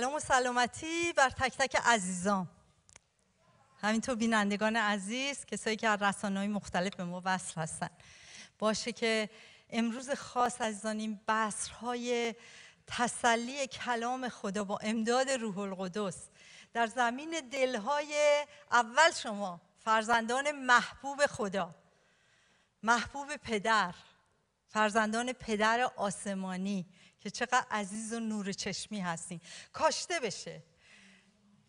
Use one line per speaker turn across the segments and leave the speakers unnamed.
سلام و سلامتی بر تک تک عزیزان. همینطور بینندگان عزیز کسایی که از رسانه مختلف به ما وصل هستن. باشه که امروز خاص عزیزان این بصرهای تسلی کلام خدا با امداد روح القدس در زمین دلهای اول شما فرزندان محبوب خدا محبوب پدر فرزندان پدر آسمانی که چقدر عزیز و نور چشمی هستین. کاشته بشه.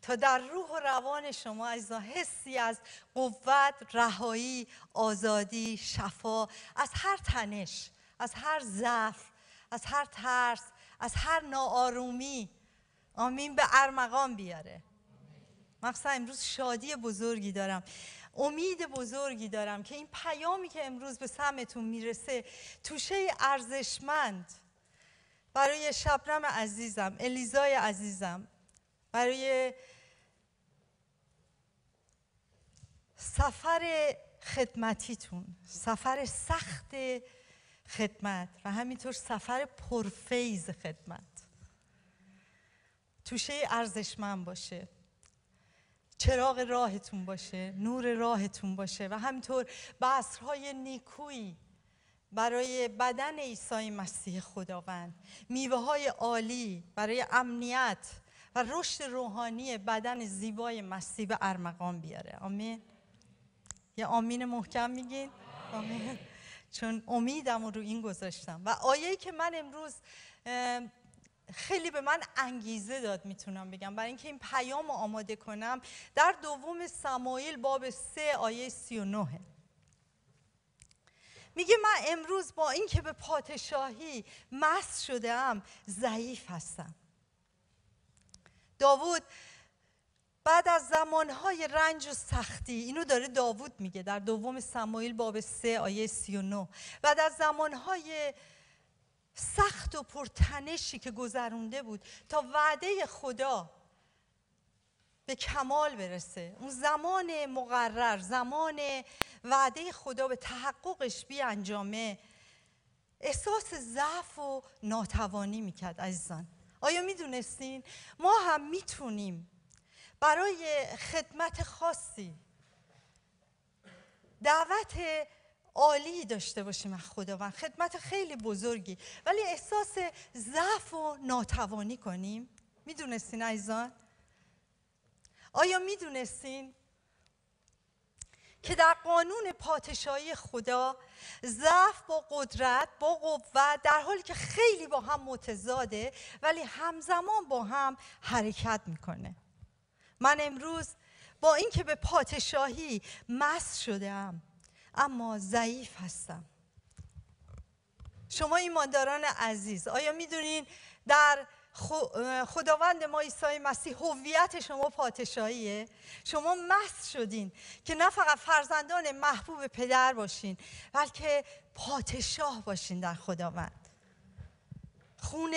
تا در روح و روان شما عزیزان حسی از قوت، رهایی، آزادی، شفا از هر تنش، از هر ضعف، از هر ترس، از هر ناآرومی آمین به ارمغان بیاره. مخصوصا امروز شادی بزرگی دارم. امید بزرگی دارم که این پیامی که امروز به سمتون می‌رسه توشه ارزشمند برای شبرم عزیزم الیزای عزیزم برای سفر خدمتیتون سفر سخت خدمت و همینطور سفر پرفیز خدمت. توشه ارزشمند باشه چراغ راهتون باشه نور راهتون باشه و همینطور بصرهای نیکویی. برای بدن عیسی مسیح خداوند. میوه های عالی برای امنیت و رشد روحانی بدن زیبای مسیح به ارمغان بیاره. آمین. یه آمین محکم میگین؟ آمین. چون امیدم رو این گذاشتم. و آیه‌ای که من امروز خیلی به من انگیزه داد می‌تونم بگم. برای اینکه این پیام رو آماده کنم در دوم سمایل باب سه آیه سی و نوه میگه من امروز با اینکه به پادشاهی مست ام ضعیف هستم. داوود بعد از زمانهای رنج و سختی اینو داره داوود میگه در دوم سمایل باب سه آیه سی و نو بعد از زمانهای سخت و پرتنشی که گذرونده بود تا وعده خدا به کمال برسه. اون زمان مقرر زمان وعده خدا به تحققش بی انجامه احساس ضعف و ناتوانی می‌کرد عزیزان. آیا می‌دونستین؟ ما هم می‌تونیم. برای خدمت خاصی. دعوت عالی داشته باشیم از خداوند. خدمت خیلی بزرگی. ولی احساس ضعف و ناتوانی کنیم. می‌دونستین عزیزان؟ آیا می‌دونستین که در قانون پادشاهی خدا ضعف با قدرت با قوت در حالی که خیلی با هم متضاده ولی همزمان با هم حرکت می‌کنه. من امروز با اینکه به پادشاهی مست شدم اما ضعیف هستم. شما ایمانداران عزیز آیا می‌دونین در خداوند ما عیسی مسیح هویت شما پادشاهیه. شما مست شدین که نه فقط فرزندان محبوب پدر باشین بلکه پادشاه باشین در خداوند. خون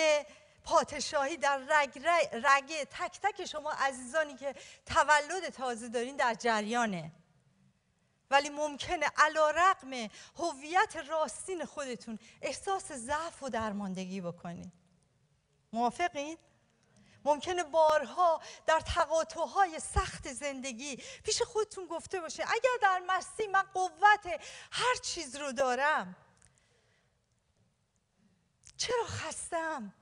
پادشاهی در رگ رگه تک تک شما عزیزانی که تولد تازه دارین در جریانه. ولی ممکنه علا رقم هویت راستین خودتون احساس ضعف و درماندگی بکنید موافقین؟ ممکنه بارها در تقاطعهای سخت زندگی پیش خودتون گفته باشه اگر در مسیح من قوت هر چیز رو دارم چرا خستم؟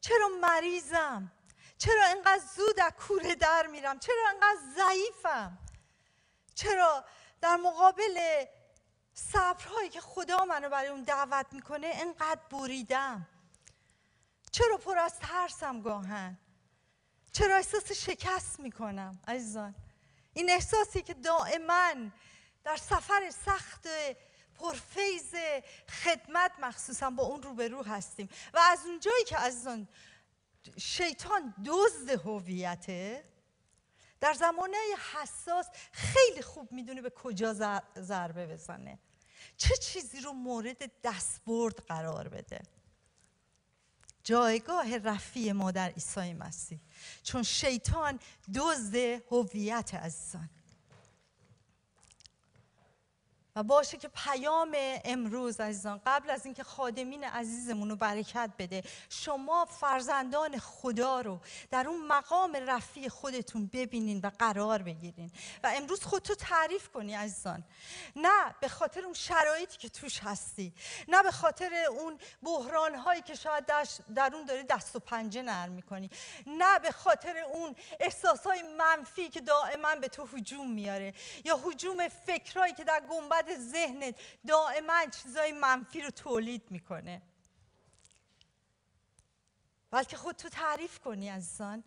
چرا مریضم؟ چرا انقدر زود از کوره در میرم؟ چرا انقدر ضعیفم؟ چرا در مقابل صبرهایی که خدا منو برای اون دعوت می‌کنه انقدر بریدم چرا پر از ترسم گاهن؟ چرا احساس شکست می‌کنم عزیزان؟ این احساسی که دائما در سفر سخت پرفیز خدمت مخصوصا با اون روبرو هستیم. و از اونجایی که عزیزان شیطان دزد هویته در زمانه حساس خیلی خوب می‌دونه به کجا ضربه بزنه. چه چیزی رو مورد دستبرد قرار بده؟ جایگاه رفیع ما در عیسی مسیح. چون شیطان دزد هویت عزیزان. و باشه که پیام امروز عزیزان قبل از اینکه خادمین عزیزمون رو برکت بده شما فرزندان خدا رو در اون مقام رفیع خودتون ببینین و قرار بگیرین. و امروز خودتو تعریف کنی عزیزان. نه به خاطر اون شرایطی که توش هستی نه به خاطر اون بحران هایی که شاید در اون داری دست و پنجه نرم می‌کنی نه به خاطر اون احساس های منفی که دائما به تو هجوم میاره یا هجوم فکرهایی که در گنبد بعد ذهنت دائما چیزای منفی رو تولید می‌کنه. بلکه خود تو تعریف کنی عزیزان.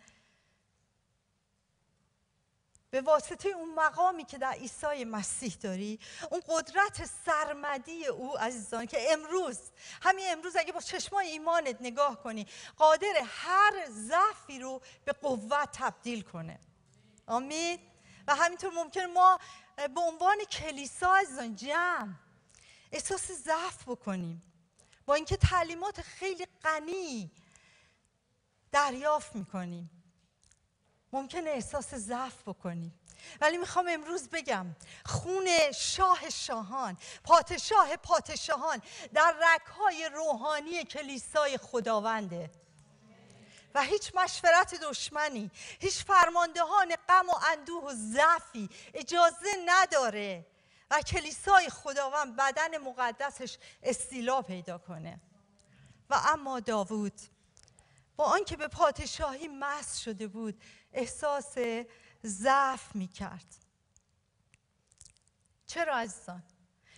به واسطه اون مقامی که در عیسی مسیح داری اون قدرت سرمدی او عزیزان که امروز همین امروز اگه با چشمای ایمانت نگاه کنی قادر هر ضعفی رو به قوت تبدیل کنه. آمین؟ و همینطور ممکن ما به عنوان کلیسا عزیزان جمع. احساس ضعف بکنیم. با اینکه تعلیمات خیلی غنی دریافت می‌کنیم. ممکنه احساس ضعف بکنیم. ولی می‌خوام امروز بگم خون شاه شاهان پادشاه پادشاهان در رکهای روحانی کلیسای خداونده. و هیچ مشورت دشمنی هیچ فرماندهان غم و اندوه و ضعفی اجازه نداره و کلیسای خداوند بدن مقدسش استیلا پیدا کنه. و اما داوود با آنکه به پادشاهی مس شده بود احساس ضعف می کرد چرا عزیزان؟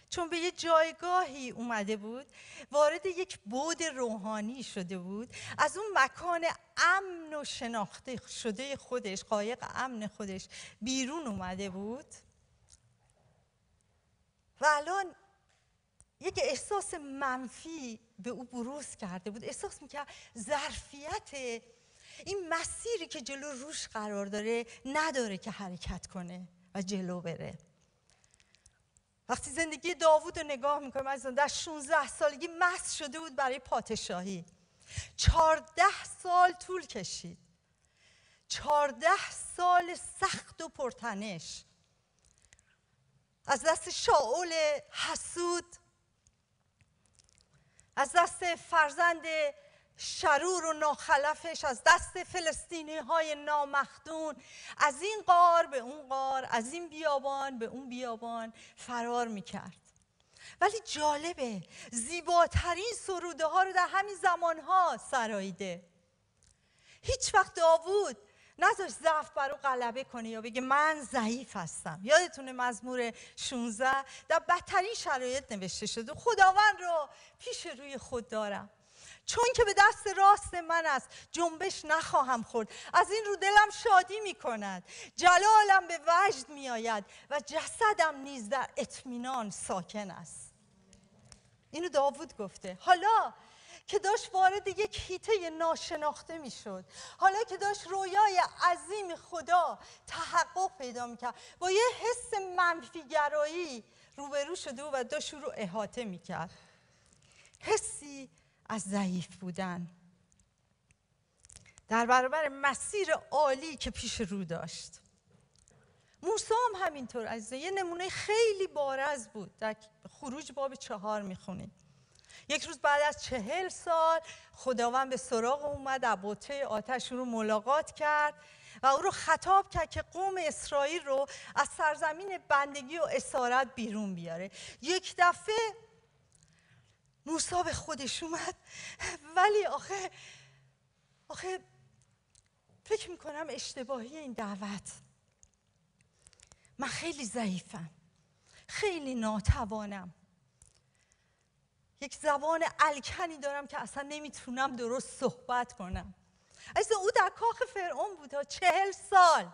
چون به یه جایگاهی اومده بود وارد یک بود روحانی شده بود. از اون مکان امن و شناخته شده خودش قایق امن خودش بیرون اومده بود. و الان یک احساس منفی به او بروز کرده بود. احساس می‌کرد ظرفیت این مسیری که جلو روش قرار داره نداره که حرکت کنه و جلو بره. وقتی زندگی داوود رو نگاه می‌کنیم از در 16 سالگی مست شده بود برای پادشاهی. چهارده سال طول کشید. چهارده سال سخت و پرتنش. از دست شاول حسود از دست فرزند شرور و ناخلفش از دست فلسطینی های نامخدون از این قار به اون قار از این بیابان به اون بیابان فرار می‌کرد. ولی جالبه زیباترین سروده ها رو در همین زمان ها سراییده. هیچ وقت داوود نذاش ضعف برو غلبه کنه یا بگه من ضعیف هستم. یادتونه مزمور 16 در بدترین شرایط نوشته شده. خداوند رو پیش روی خود دارم. چون که به دست راست من است جنبش نخواهم خورد. از این رو دلم شادی می کند جلالم به وجد می آید و جسدم نیز در اطمینان ساکن است. اینو داوود گفته. حالا که داشت وارد یک هیته ناشناخته می‌شد حالا که داشت رویای عظیم خدا تحقق پیدا می‌کرد با یه حس منفیگرایی روبرو شده و داشت رو احاطه می‌کرد. حسی از ضعیف بودن. در برابر مسیر عالی که پیش رو داشت. موسی هم همینطور از یه نمونه خیلی بارز بود. در خروج باب چهار می‌خونید یک روز بعد از چهل سال خداوند به سراغ اومد عبوته آتش رو ملاقات کرد و او رو خطاب کرد که قوم اسرائیل رو از سرزمین بندگی و اسارت بیرون بیاره. یک دفعه موسا به خودش اومد. ولی آخه آخه فکر می‌کنم اشتباهی این دعوت. من خیلی ضعیفم. خیلی ناتوانم. یک زبان الکنی دارم که اصلا نمی‌تونم درست صحبت کنم. از او در کاخ فرعون بود تا چهل سال.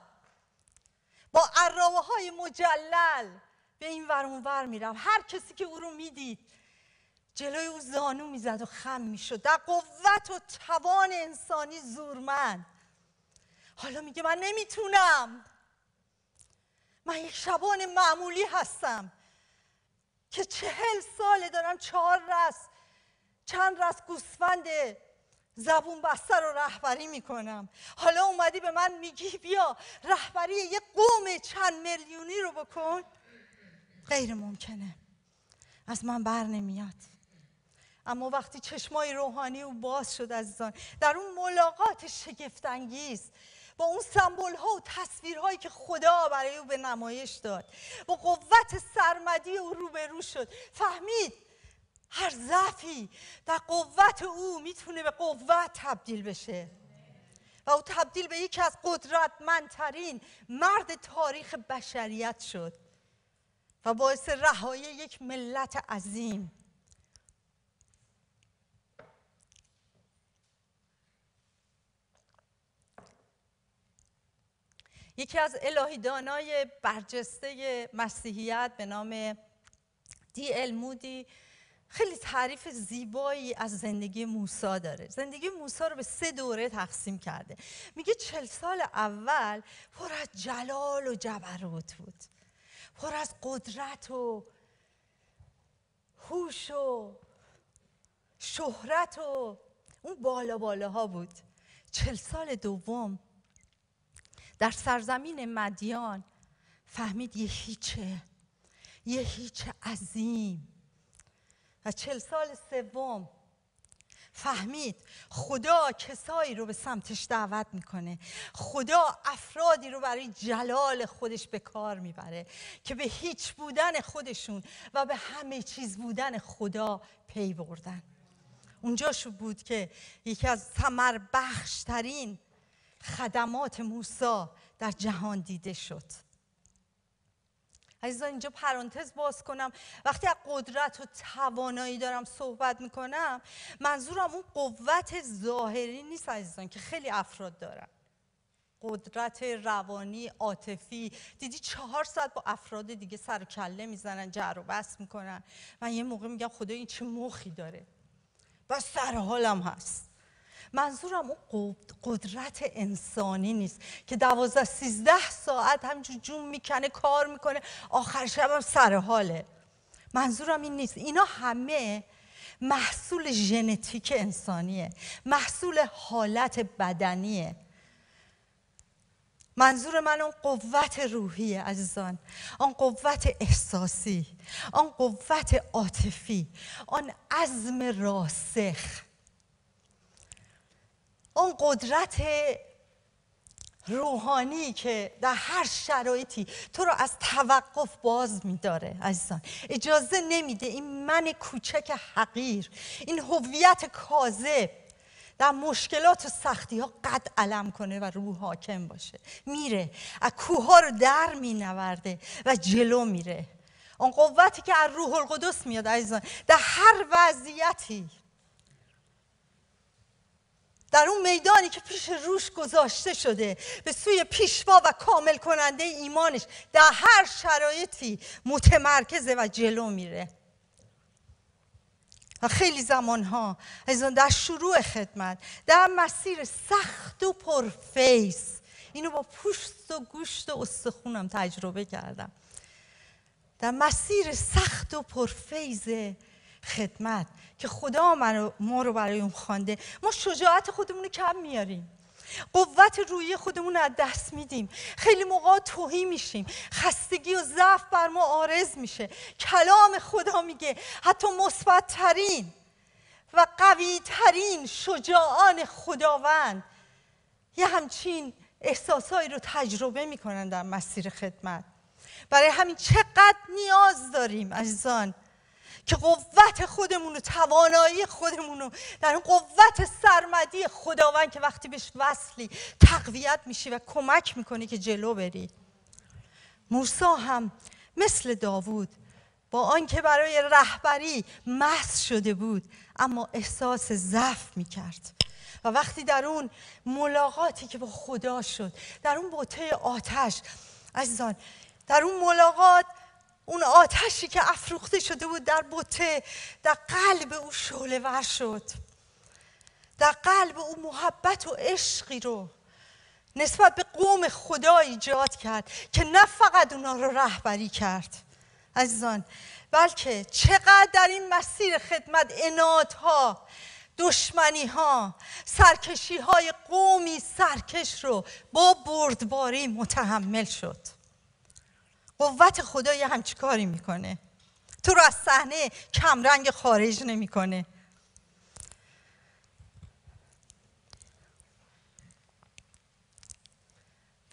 با عرابه های مجلل به این ور ور میرم هر کسی که او رو می‌دید جلوی او زانو می‌زد و خم می‌شد. در قوت و توان انسانی زورمند حالا میگه من نمی‌تونم. من یک شبان معمولی هستم که چهل ساله دارم چهار رس چند رس گوسفند زبون بسته رو رهبری می‌کنم. حالا اومدی به من میگی بیا رهبری یه قوم چند میلیونی رو بکن. غیر ممکنه. از من بر نمیاد. اما وقتی چشمای روحانی او باز شد عزیزان در اون ملاقات شگفتانگیز با اون سمبول ها و تصویرهایی که خدا برای او به نمایش داد با قوت سرمدی او روبرو شد فهمید هر ضعفی در قوت او می‌تونه به قوت تبدیل بشه. و او تبدیل به یکی از قدرتمندترین مرد تاریخ بشریت شد و باعث رهایی یک ملت عظیم. یکی از الهیدانای برجسته مسیحیت به نام دی المودی خیلی تعریف زیبایی از زندگی موسا داره. زندگی موسا رو به سه دوره تقسیم کرده. میگه چل سال اول پر از جلال و جبروت بود. پر از قدرت و هوش و شهرت و اون بالا بالاها بود. چل سال دوم در سرزمین مدیان. فهمید یه هیچه یه هیچ عظیم. و چل سال سوم. فهمید خدا کسایی رو به سمتش دعوت می‌کنه. خدا افرادی رو برای جلال خودش به کار می‌بره که به هیچ بودن خودشون و به همه چیز بودن خدا پی بردن. اونجاشو بود که یکی از ثمر بخشترین خدمات موسی در جهان دیده شد. عزیزان اینجا پرانتز باز کنم. وقتی از قدرت و توانایی دارم صحبت می‌کنم منظورم اون قوت ظاهری نیست عزیزان که خیلی افراد دارن. قدرت روانی عاطفی. دیدی چهار ساعت با افراد دیگه سر و کله می‌زنن جر و بس می‌کنن. من یه موقع میگم خدا این چه مخی داره؟ و سر حالم هست. منظورم اون قدرت انسانی نیست که دوازده سیزده ساعت همینجور جون می‌کنه کار می‌کنه آخر شب سر حاله. منظورم این نیست. اینا همه محصول ژنتیک انسانیه. محصول حالت بدنیه. منظور من اون قوت روحیه عزیزان. آن قوت احساسی. آن قوت عاطفی. آن عزم راسخ. اون قدرت روحانی که در هر شرایطی تو رو از توقف باز میداره عزیزان. اجازه نمیده این من کوچک حقیر این هویت کاذب در مشکلات و سختی ها قد علم کنه و روح حاکم باشه. میره از کوه رو در مینورده و جلو میره. اون قوتی که از روح القدس میاد عزیزان در هر وضعیتی در اون میدانی که پیش روش گذاشته شده به سوی پیشوا و کامل کننده ایمانش در هر شرایطی متمرکزه و جلو میره. و خیلی زمان ها در شروع خدمت در مسیر سخت و پرفیس اینو با پوست و گوشت و استخونم تجربه کردم. در مسیر سخت و پرفیز خدمت که خدا ما رو برای اون خوانده. ما شجاعت خودمون رو کم میاریم. قوت روی خودمون از دست میدیم. خیلی موقع توهی میشیم. خستگی و ضعف بر ما آرز میشه. کلام خدا میگه حتی مثبت ترین و قوی ترین شجاعان خداوند یه همچین احساسهایی رو تجربه می‌کنن در مسیر خدمت. برای همین چقدر نیاز داریم عزیزان. که قوت خودمون و توانایی خودمون رو در اون قوت سرمدی خداوند که وقتی بهش وصلی تقویت میشی و کمک می‌کنی که جلو بری. موسا هم مثل داوود با آنکه برای رهبری محض شده بود اما احساس ضعف می‌کرد. و وقتی در اون ملاقاتی که با خدا شد در اون بوته آتش عزیزان در اون ملاقات اون آتشی که افروخته شده بود در بوته در قلب او شعله ور شد. در قلب او محبت و عشقی رو نسبت به قوم خدا ایجاد کرد که نه فقط اونا رو رهبری کرد. عزیزان بلکه چقدر در این مسیر خدمت ها دشمنی ها سرکشی های قومی سرکش رو با بردباری متحمل شد. قوت خدا یه همچی کاری می‌کنه؟ تو رو از صحنه کمرنگ خارج نمی‌کنه.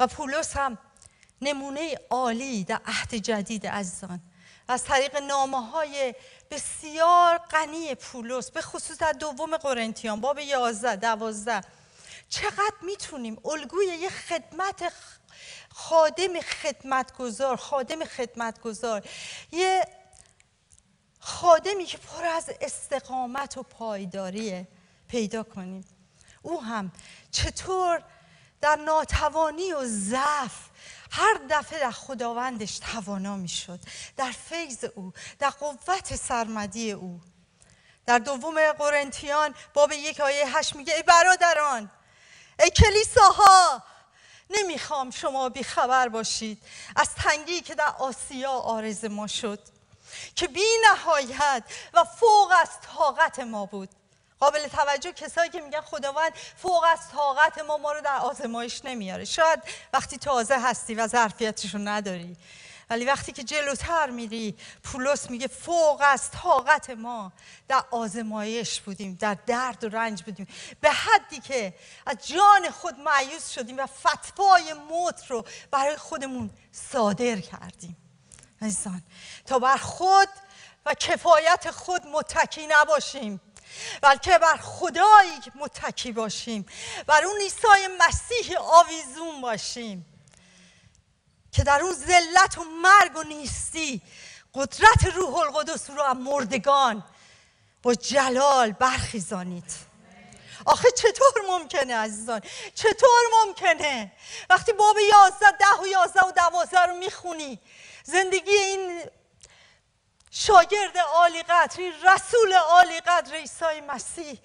و پولس هم نمونه عالی در عهد جدید عزیزان. از طریق نامه های بسیار غنی پولس به خصوص در دوم قرنتیان باب 11 12 چقدر می‌تونیم الگوی یه خدمت خادم خدمتگزار خادم خدمتگزار. یه خادمی که پر از استقامت و پایداریه پیدا کنیم. او هم چطور در ناتوانی و ضعف هر دفعه در خداوندش توانا می‌شد. در فیض او در قوت سرمدی او. در دوم قرنتیان باب یک آیه هشت میگه ای برادران ای کلیساها نمی‌خوام شما بیخبر باشید. از تنگی که در آسیا آرز ما شد که بی نهایت و فوق از طاقت ما بود. قابل توجه کسایی که میگن خداوند فوق از طاقت ما ما رو در آزمایش نمیاره. شاید وقتی تازه هستی و ظرفیتش رو نداری. ولی وقتی که جلوتر میری پولس میگه فوق از طاقت ما. در آزمایش بودیم در درد و رنج بودیم. به حدی که از جان خود معیوز شدیم و فتوای موت رو برای خودمون صادر کردیم. عزیزان تا بر خود و کفایت خود متکی نباشیم. بلکه بر خدایی متکی باشیم. بر اون عیسی مسیح آویزون باشیم. که در اون ذلت و مرگ و نیستی قدرت روح القدس رو از مردگان با جلال برخیزانید. آخه چطور ممکنه عزیزان؟ چطور ممکنه؟ وقتی باب یازده ده و یازده و دوازده رو می‌خونی زندگی این شاگرد عالی قدر این رسول عالی قدر عیسی مسیح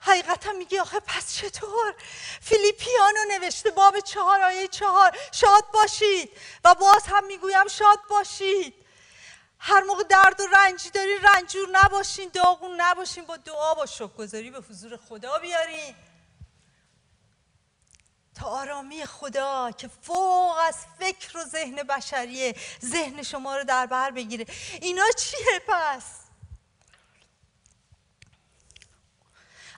حقیقتا میگه آخه پس چطور؟ فیلیپیانو نوشته باب چهار آیه چهار. شاد باشید. و باز هم می‌گویم شاد باشید. هر موقع درد و رنجی داری رنجور نباشین داغون نباشین. با دعا با شکر به حضور خدا بیارین. تا آرامی خدا که فوق از فکر و ذهن بشریه ذهن شما رو در بر بگیره. اینا چیه پس؟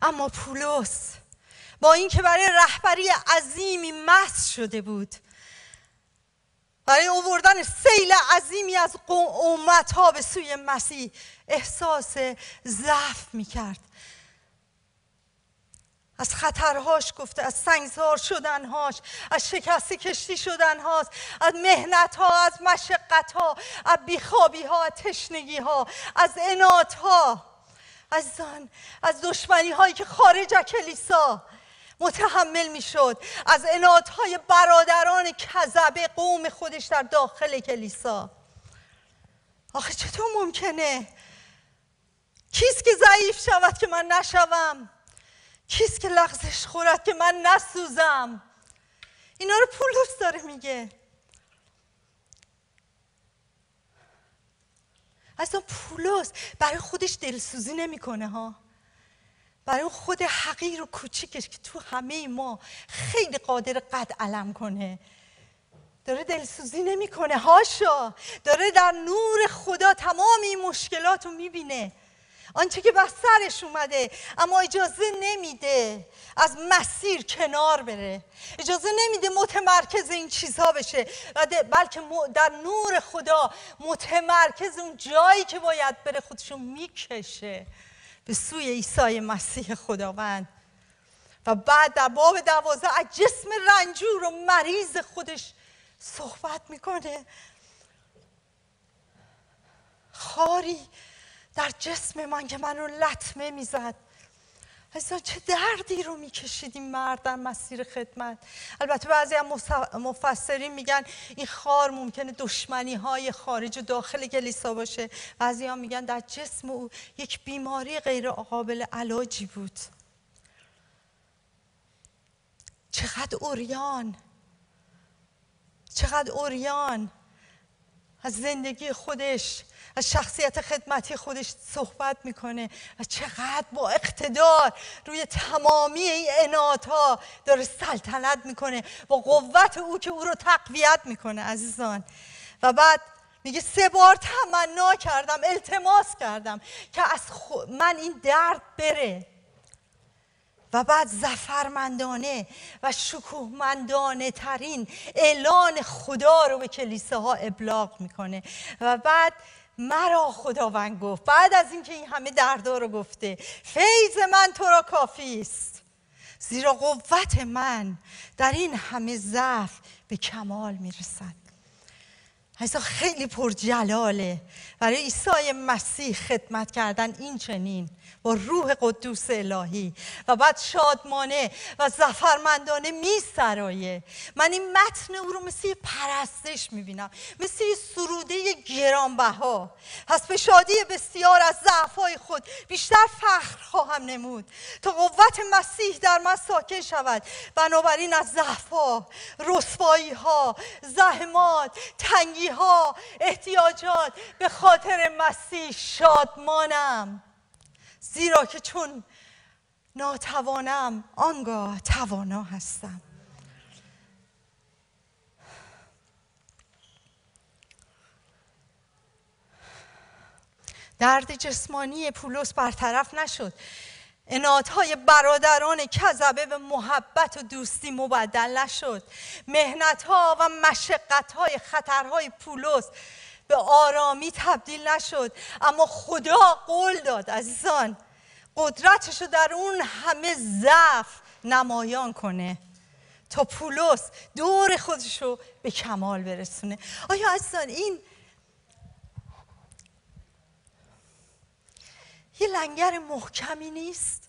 اما پولس با اینکه برای رهبری عظیمی مس شده بود برای اووردن سیل عظیمی از امت ها به سوی مسیح احساس ضعف می‌کرد. از خطرهاش گفته از سنگزار شدنهاش از شکست کشتی شدنهاست از مهنت ها از مشقت ها از بیخوابی ها از تشنگی ها از انات ها از از دشمنی هایی که خارج از کلیسا متحمل می‌شد از انات های برادران کذبه قوم خودش در داخل کلیسا. آخه چطور ممکنه؟ کیست که ضعیف شود که من نشوم؟ کیست که لغزش خورد که من نسوزم؟ اینا رو پولس داره میگه. اصلا پولس برای خودش دلسوزی نمی‌کنه ها. برای خود حقیر و کوچیکش که تو همه ما خیلی قادر قد علم کنه. داره دلسوزی نمی‌کنه هاشا. داره در نور خدا تمام این مشکلات رو می‌بینه. آنچه که بر سرش اومده اما اجازه نمیده از مسیر کنار بره. اجازه نمیده متمرکز این چیزها بشه بلکه در نور خدا متمرکز اون جایی که باید بره خودشو می‌کشه به سوی عیسی مسیح خداوند. و بعد در باب دوازه از جسم رنجور و مریض خودش صحبت می‌کنه. خاری در جسم من که من رو لطمه می‌زد. ازا چه دردی رو می‌کشید این مرد مسیر خدمت؟ البته بعضی هم مفسرین میگن این خار ممکنه دشمنی های خارج و داخل کلیسا باشه. بعضی هم میگن در جسم او یک بیماری غیر قابل علاجی بود. چقدر اوریان چقدر اوریان از زندگی خودش از شخصیت خدمتی خودش صحبت می‌کنه. و چقدر با اقتدار روی تمامی این انات ها داره سلطنت می‌کنه. با قوت او که او رو تقویت می‌کنه عزیزان. و بعد میگه سه بار تمنا کردم التماس کردم که از من این درد بره. و بعد زفرمندانه و شکوهمندانه ترین اعلان خدا رو به کلیساها ابلاغ می‌کنه. و بعد مرا خداوند گفت. بعد از اینکه این همه دردا رو گفته فیض من تو را کافی است. زیرا قوت من در این همه ضعف به کمال می‌رسد. عیسی خیلی پرجلاله. برای عیسی مسیح خدمت کردن این چنین. با روح قدوس الهی و بعد شادمانه و زفرمندانه می سرایه. من این متن او رو مثل پرستش می بینم مثل سروده گرانبها. پس به شادی بسیار از ضعفهای خود بیشتر فخر خواهم نمود. تا قوت مسیح در من ساکن شود. بنابراین از ضعفها رسوایی ها زحمات تنگی ها احتیاجات به خاطر مسیح شادمانم. زیرا که چون ناتوانم آنگاه توانا هستم. درد جسمانی پولس برطرف نشد. انادهای برادران کذبه به محبت و دوستی مبدل نشد. مهنت ها و مشقت های خطرهای پولس به آرامی تبدیل نشد. اما خدا قول داد عزیزان قدرتش رو در اون همه ضعف نمایان کنه. تا پولس دور خودش رو به کمال برسونه. آیا عزیزان این یه لنگر محکمی نیست؟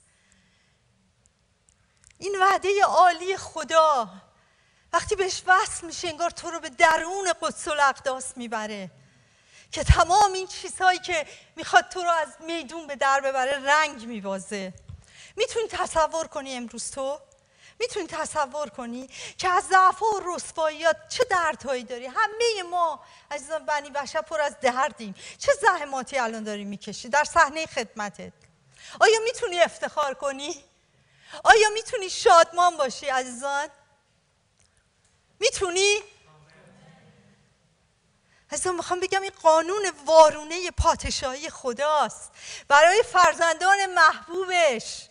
این وعده عالی خدا وقتی بهش وصل میشه انگار تو رو به درون قدس الاقداس می‌بره. که تمام این چیزهایی که می‌خواد تو رو از میدون به در ببره رنگ میبازه. می‌تونی تصور کنی امروز تو؟ می‌تونی تصور کنی که از ضعف و رسواییات چه دردهایی داری؟ همه ما عزیزان بنی بشر پر از دردیم. چه زحماتی الان داری می‌کشی در صحنه خدمتت؟ آیا می‌تونی افتخار کنی؟ آیا می‌تونی شادمان باشی عزیزان؟ می‌تونی از می‌خوام بگم این قانون وارونه پادشاهی خداست. برای فرزندان محبوبش.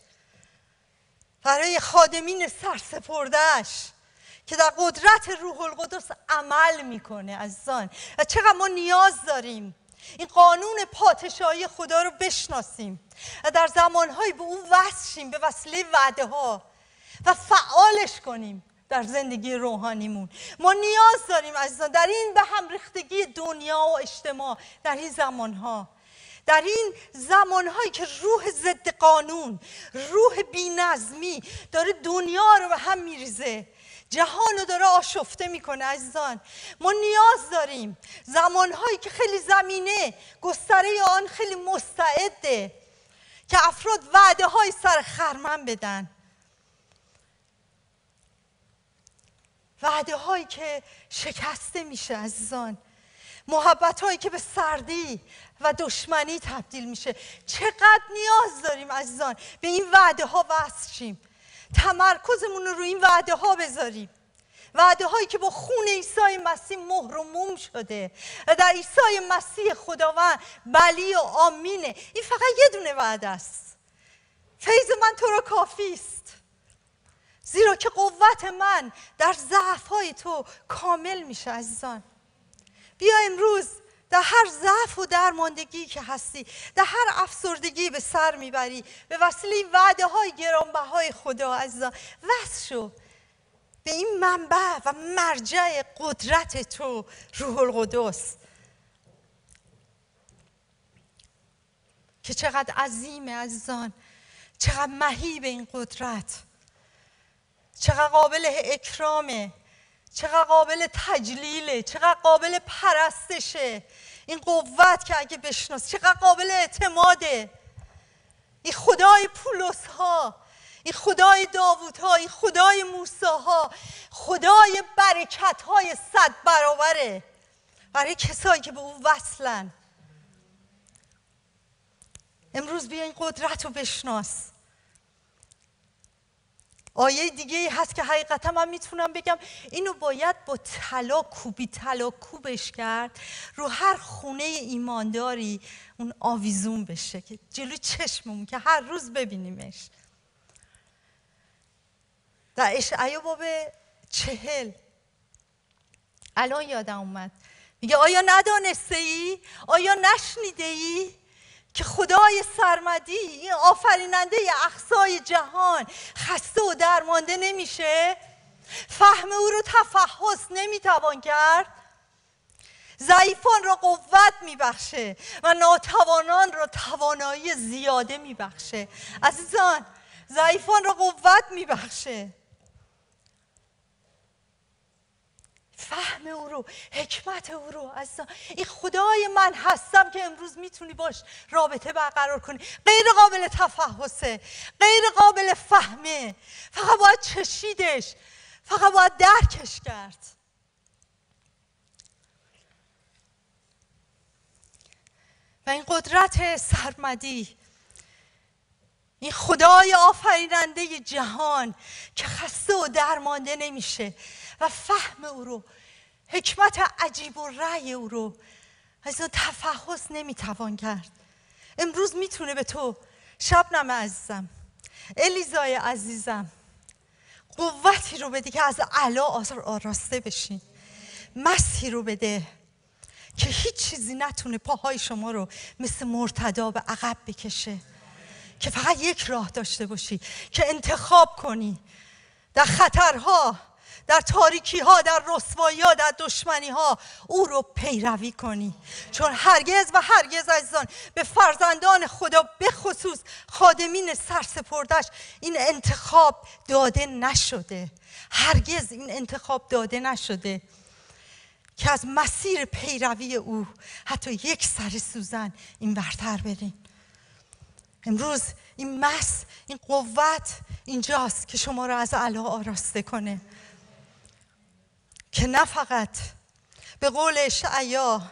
برای خادمین سرسپردش که در قدرت روح القدس عمل می‌کنه عزیزان. و چقدر ما نیاز داریم این قانون پادشاهی خدا رو بشناسیم و در زمانهایی به او وصل به وسیله وعده ها و فعالش کنیم. در زندگی روحانیمون. ما نیاز داریم عزیزان در این به هم ریختگی دنیا و اجتماع در این زمانها. در این زمانهایی که روح ضد قانون روح بینظمی داره دنیا رو به هم میریزه. جهان رو داره آشفته می‌کنه عزیزان. ما نیاز داریم زمانهایی که خیلی زمینه گستره آن خیلی مستعده که افراد وعده های سر خرمن بدن. وعده هایی که شکسته میشه عزیزان. محبت هایی که به سردی و دشمنی تبدیل میشه. چقدر نیاز داریم عزیزان به این وعده ها وصل شیم تمرکزمون رو این وعده ها بذاریم. وعده هایی که با خون عیسی مسیح مهر و موم شده. و در عیسی مسیح خداوند بلی و آمینه. این فقط یه دونه وعده است. فیض من تو را کافی است. زیرا که قوت من در ضعف تو کامل میشه عزیزان. بیا امروز در هر ضعف و درماندگی که هستی در هر افسردگی به سر می‌بری به وسیله وعده های گرانبهای خدا عزیزان. وصل شو. به این منبع و مرجع قدرت تو روح القدس. که چقدر عظیمه عزیزان. چقدر مهیب این قدرت. چقدر قابل اکرامه. چقدر قابل تجلیله. چقدر قابل پرستشه. این قوت که اگه بشناس چقدر قابل اعتماده. این خدای پولس ها این خدای داوود ها این خدای موسی ها خدای برکت های صد برابره. برای کسایی که به او وصلن. امروز بیا این قدرت رو بشناس. آیه دیگه ای هست که حقیقتا من می‌تونم بگم. اینو باید با طلا کوبی طلا کوبش کرد. رو هر خونه ایمانداری اون آویزون بشه که جلو چشممون که هر روز ببینیمش. در اشعیا باب چهل. الان یادم اومد. میگه آیا ندانسته ای؟ آیا نشنیده ای؟ که خدای سرمدی این آفریننده اخصای جهان خسته و درمانده نمیشه؟ فهم او رو تفحص نمی‌توان کرد؟ ضعیفان را قوت میبخشه و ناتوانان را توانایی زیاده میبخشه. عزیزان ضعیفان را قوت میبخشه. فهم او رو حکمت او رو عزیزان. این خدای من هستم که امروز می‌تونی باش رابطه برقرار کنی. غیر قابل تفحصه غیر قابل فهمه. فقط باید چشیدش. فقط باید درکش کرد. و این قدرت سرمدی این خدای آفریننده جهان که خسته و درمانده نمیشه. و فهم او رو حکمت عجیب و رأی او رو. از تفحص نمی‌توان کرد. امروز می‌تونه به تو شبنم عزیزم الیزای عزیزم قوتی رو بده که از علا آراسته بشین مسیح رو بده که هیچ چیزی نتونه پاهای شما رو مثل مرتدا به عقب بکشه. که فقط یک راه داشته باشی که انتخاب کنی. در خطرها در تاریکی ها در رسوایی ها در دشمنی ها او رو پیروی کنی. چون هرگز و هرگز عزیزان به فرزندان خدا به خصوص خادمین سرسپردش این انتخاب داده نشده. هرگز این انتخاب داده نشده که از مسیر پیروی او حتی یک سر سوزن این برتر بریم امروز این مس این قوت اینجاست که شما را از علا آراسته کنه. که نه فقط به قول اشعیا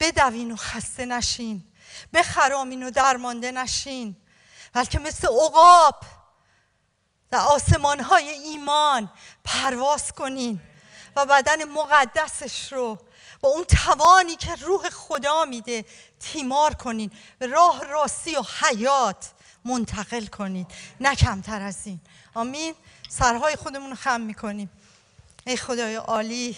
بدوین و خسته نشین بخرامین و درمانده نشین بلکه مثل عقاب در آسمان های ایمان پرواز کنین و بدن مقدسش رو با اون توانی که روح خدا میده تیمار کنین به راه راستی و حیات منتقل کنین نه کمتر از این. آمین. سرهای خودمون خم می‌کنیم. ای خدای عالی.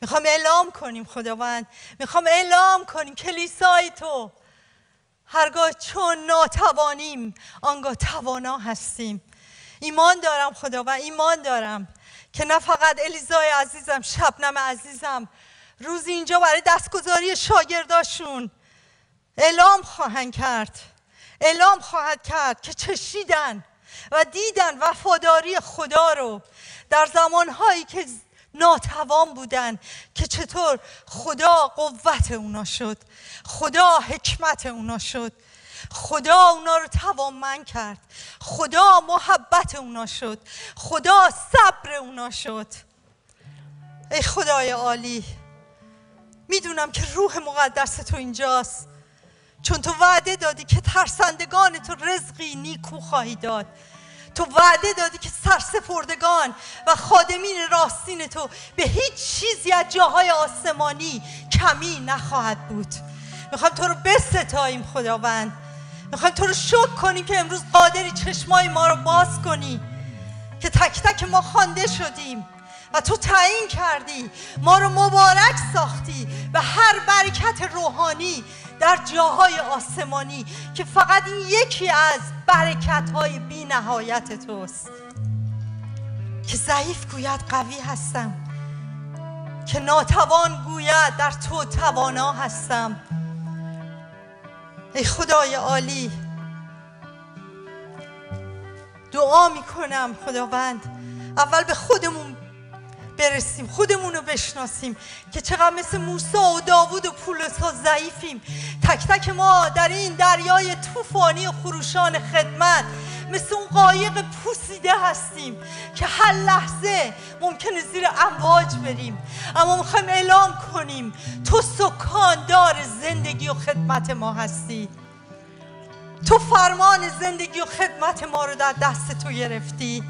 می‌خوام اعلام کنیم خداوند. می‌خوام اعلام کنیم کلیسای تو. هرگاه چون ناتوانیم آنگاه توانا هستیم. ایمان دارم خداوند ایمان دارم که نه فقط الیزای عزیزم شبنم عزیزم روز اینجا برای دستگذاری شاگرداشون اعلام خواهند کرد. اعلام خواهد کرد که چشیدن و دیدن وفاداری خدا رو. در زمانهایی که ناتوان بودن که چطور خدا قوت اونا شد خدا حکمت اونا شد خدا اونا رو توانمند کرد خدا محبت اونا شد خدا صبر اونا شد. ای خدای عالی می‌دونم که روح مقدس تو اینجاست چون تو وعده دادی که ترسندگان تو رزقی نیکو خواهی داد. تو وعده دادی که سرسپردگان و خادمین راستین تو به هیچ چیزی از جاهای آسمانی کمی نخواهد بود. می‌خوام تو رو بستاییم خداوند. می‌خوایم تو رو شکر کنیم که امروز قادری چشمای ما رو باز کنی که تک تک ما خوانده شدیم و تو تعیین کردی. ما رو مبارک ساختی و هر برکت روحانی در جاهای آسمانی که فقط این یکی از برکت های بی نهایت توست. که ضعیف گوید قوی هستم. که ناتوان گوید در تو توانا هستم. ای خدای عالی دعا می‌کنم خداوند. اول به خودمون برسیم خودمون رو بشناسیم که چقدر مثل موسی و داوود و پولس ها ضعیفیم. تک تک ما در این دریای طوفانی و خروشان خدمت مثل اون قایق پوسیده هستیم که هر لحظه ممکنه زیر امواج بریم. اما می‌خوایم اعلام کنیم تو سکاندار زندگی و خدمت ما هستی. تو فرمان زندگی و خدمت ما رو در دست تو گرفتی.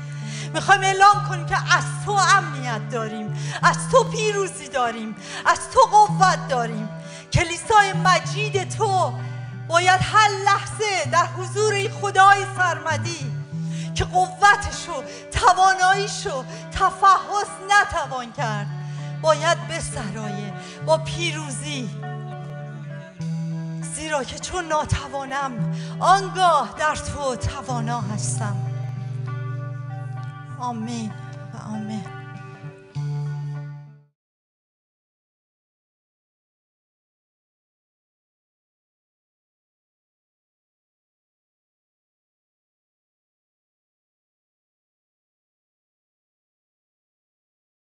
می‌خوایم اعلام کنیم که از تو امنیت داریم از تو پیروزی داریم از تو قوت داریم. کلیسای مجید تو باید هر لحظه در حضور خدای سرمدی که قوتشو تواناییشو تفحص نتوان کرد باید بسرایه با پیروزی. زیرا که چون ناتوانم آنگاه در تو توانا هستم. آمین و آمین